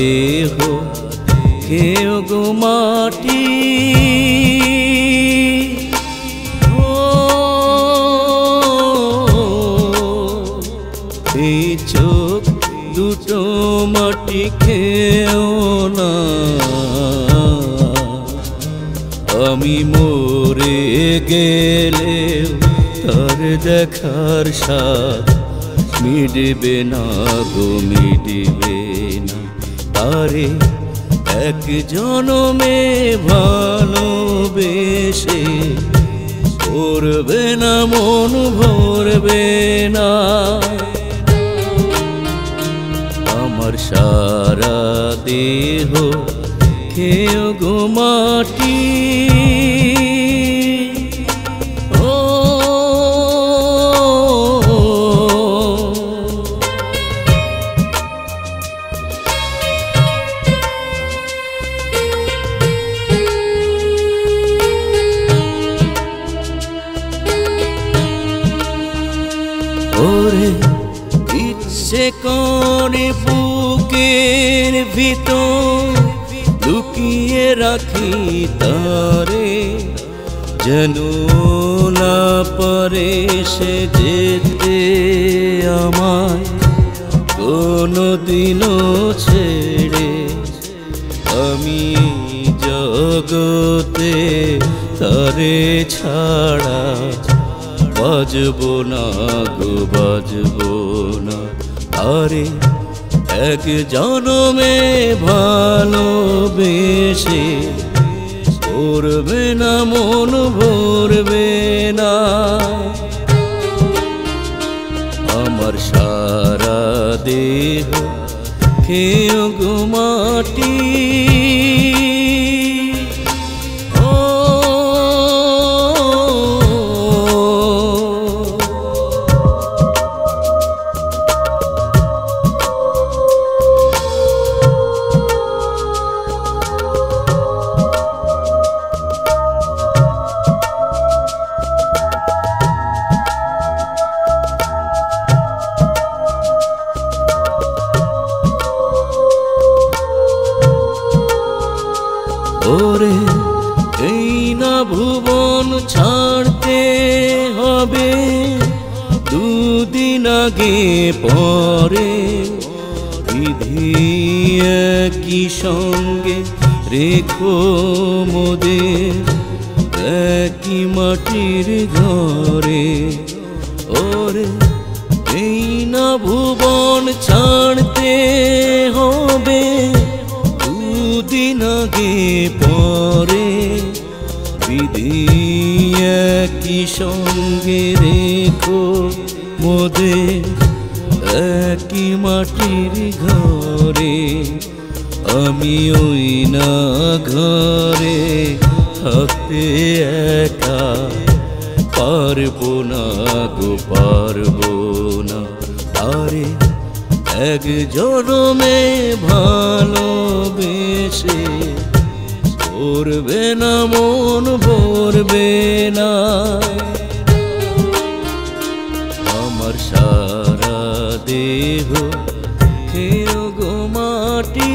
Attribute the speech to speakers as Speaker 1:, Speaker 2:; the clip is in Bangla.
Speaker 1: দেহ কেউ গো মাটি। এই চোখ দুটো মাটি খেও না। আমি মোরে গেলে তার দেখার সাথ মিটবে না গো, মিটবে না। তারে এক জনমে ভালোবেসে করবে না মন ভরবে না। আমার সারা দেহ খেয়ে গো ইচ্ছে করে বুকের ভিতর লুকিয়ে রাখি তারে। যেন না পরে সে যেতে আমায় কোনো দিনও ছেড়ে। আমি জগতে তারে ছাড়া বাজবো না গো, বাজবো না। আরে এক জনমে ভালোবেসে করবে না মন ভরবে না। আমার সারা দেহ খেয়ে গো ওরে এই না ভুবন ছাড়তে হবে। দুদিন আগে পরে বিধি কি সঙ্গে রেখো মোদের একই মাটির ঘরে ওরে এই না ভুবন ছাড়তে হবে। আগে পরে একই সঙ্গে রেখো মোদে একই মাটির ঘরে? আমি ওই না ঘরে থাকতে একা পারব না গো, পারব না। আরে এক জনমে ভালোবেসে ভরবে না মন ভরবে না। আমার সারা দেহ খেয়ে গো মাটি